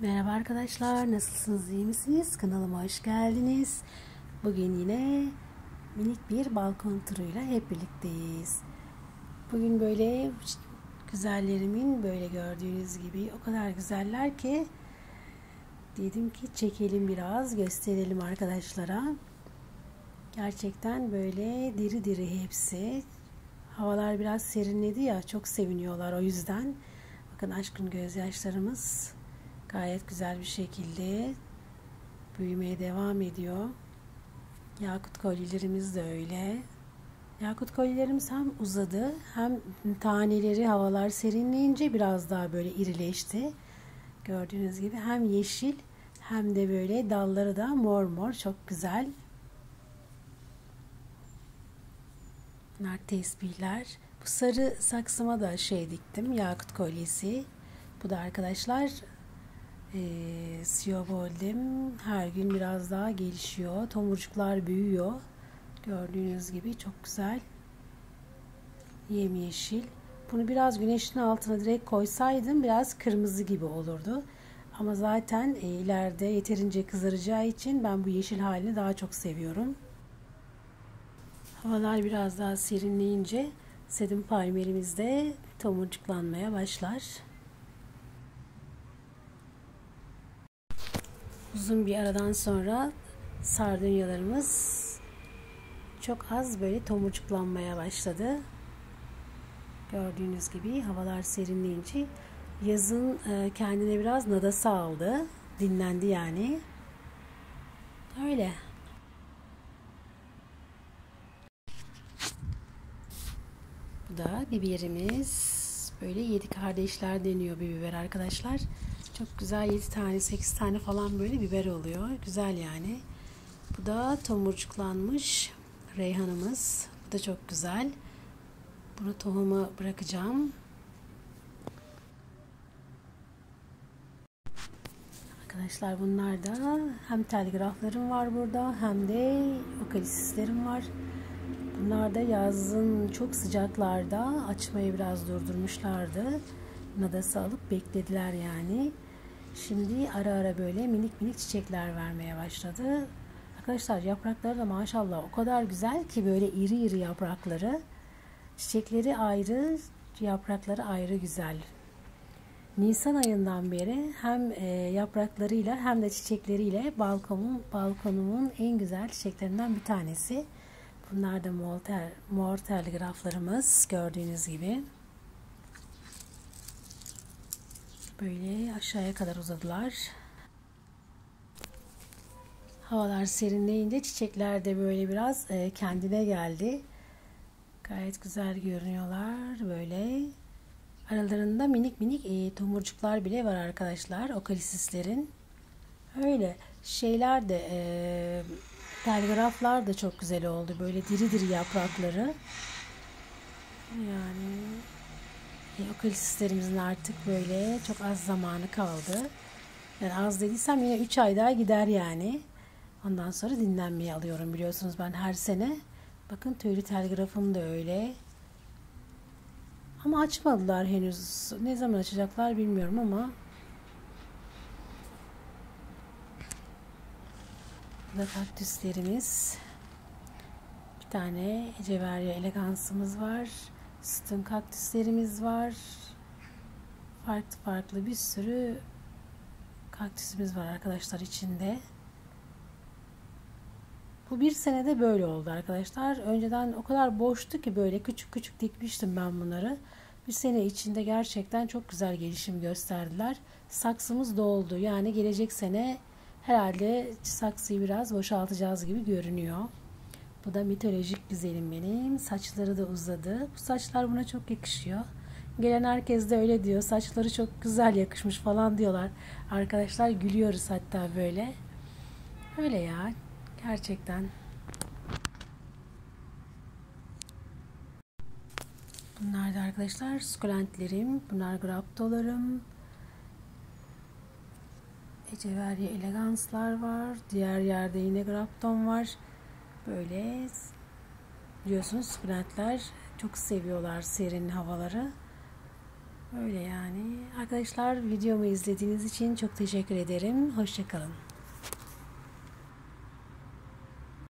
Merhaba arkadaşlar, nasılsınız, iyi misiniz? Kanalıma hoş geldiniz. Bugün yine minik bir balkon turuyla hep birlikteyiz. Bugün böyle güzellerimin böyle gördüğünüz gibi o kadar güzeller ki dedim ki çekelim biraz, gösterelim arkadaşlara. Gerçekten böyle diri diri hepsi. Havalar biraz serinledi ya, çok seviniyorlar o yüzden. Bakın aşkın gözyaşlarımız gayet güzel bir şekilde büyümeye devam ediyor. Yakut kolyelerimiz de öyle. Yakut kolyelerimiz hem uzadı hem taneleri havalar serinleyince biraz daha böyle irileşti. Gördüğünüz gibi hem yeşil hem de böyle dalları da mor mor çok güzel. Bunlar tesbihler. Bu sarı saksıma da şey diktim. Yakut kolyesi. Bu da arkadaşlar e, Siyoboldem her gün biraz daha gelişiyor. Tomurcuklar büyüyor. Gördüğünüz gibi çok güzel. Yemyeşil. Bunu biraz güneşin altına direkt koysaydım biraz kırmızı gibi olurdu. Ama zaten e, ileride yeterince kızaracağı için ben bu yeşil halini daha çok seviyorum. Havalar biraz daha serinleyince sedim palmerimiz de tomurcuklanmaya başlar. Uzun bir aradan sonra sardunyalarımız çok az böyle tomurcuklanmaya başladı. Gördüğünüz gibi havalar serinleyince yazın e, kendine biraz nadası aldı. Dinlendi yani. Öyle. Bu da biberimiz. Böyle yedi kardeşler deniyor bir biber arkadaşlar. Çok güzel 7 tane 8 tane falan böyle biber oluyor. Güzel yani. Bu da tomurcuklanmış reyhanımız. Bu da çok güzel. Bunu tohumu bırakacağım. Arkadaşlar bunlar da hem telgraflarım var burada hem de okalisislerim var. Bunlar da yazın çok sıcaklarda açmayı biraz durdurmuşlardı. Nadası alıp beklediler yani. Şimdi ara ara böyle minik minik çiçekler vermeye başladı. Arkadaşlar yaprakları da maşallah o kadar güzel ki böyle iri iri yaprakları. Çiçekleri ayrı, yaprakları ayrı güzel. Nisan ayından beri hem e, yapraklarıyla hem de çiçekleriyle balkonum, balkonumun en güzel çiçeklerinden bir tanesi. Bunlar da mor, tel, mor telgraflarımız gördüğünüz gibi. Böyle aşağıya kadar uzadılar. Havalar serinleyince çiçekler de böyle biraz e, kendine geldi. Gayet güzel görünüyorlar böyle. Aralarında minik minik e, tomurcuklar bile var arkadaşlar. Okalisislerin. Öyle şeyler de e, telgraflar da çok güzel oldu. Böyle diri diri yaprakları. Yani e, okalisislerimizin artık böyle çok az zamanı kaldı. Yani az dediysem yine 3 ay daha gider yani. Ondan sonra dinlenmeye alıyorum biliyorsunuz ben her sene. Bakın tüylü telgrafım da öyle. Ama açmadılar henüz. Ne zaman açacaklar bilmiyorum ama Burada kaktüslerimiz. Bir tane Eceverya elegansımız var. Sütun kaktüslerimiz var. Farklı farklı bir sürü kaktüsümüz var arkadaşlar içinde. Bu bir senede böyle oldu arkadaşlar. Önceden o kadar boştu ki böyle küçük küçük dikmiştim ben bunları. Bir sene içinde gerçekten çok güzel gelişim gösterdiler. Saksımız doldu. Yani gelecek sene herhalde saksıyı biraz boşaltacağız gibi görünüyor. Bu da mitolojik güzelim benim. Saçları da uzadı. Bu saçlar buna çok yakışıyor. Gelen herkes de öyle diyor. Saçları çok güzel yakışmış falan diyorlar. Arkadaşlar gülüyoruz hatta böyle. Öyle ya. Gerçekten. Bunlar da arkadaşlar sukulentlerim. Bunlar graptolarım. Eceverya eleganslar var. Diğer yerde yine grapton var. Böyle biliyorsunuz sukulentler çok seviyorlar serin havaları. Öyle yani. Arkadaşlar videomu izlediğiniz için çok teşekkür ederim. Hoşçakalın.